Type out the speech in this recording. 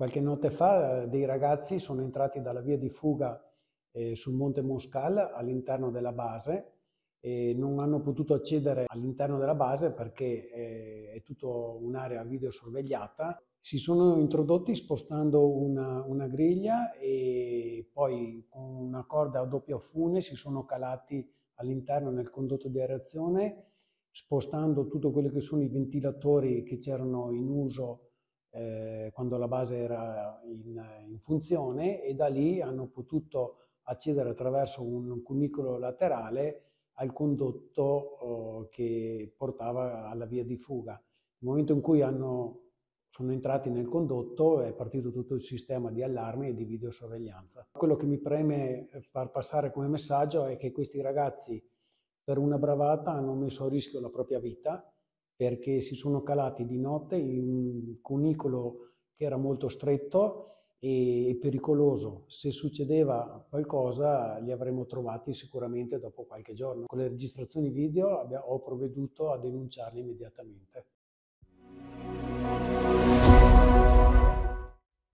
Qualche notte fa eh, dei ragazzi sono entrati dalla via di fuga eh, sul Monte Moscal all'interno della base e non hanno potuto accedere all'interno della base perché eh, è tutta un'area videosorvegliata. Si sono introdotti spostando una, una, griglia e poi con una corda a doppio fune si sono calati all'interno nel condotto di aerazione spostando tutto quello che sono i ventilatori che c'erano in uso eh, quando la base era in, in, funzione e da lì hanno potuto accedere attraverso un cunicolo laterale al condotto eh, che portava alla via di fuga. Nel momento in cui hanno, sono entrati nel condotto è partito tutto il sistema di allarme e di videosorveglianza. Quello che mi preme far passare come messaggio è che questi ragazzi per una bravata hanno messo a rischio la propria vita perché si sono calati di notte in un cunicolo che era molto stretto e pericoloso. Se succedeva qualcosa li avremmo trovati sicuramente dopo qualche giorno. Con le registrazioni video ho provveduto a denunciarli immediatamente.